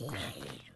life.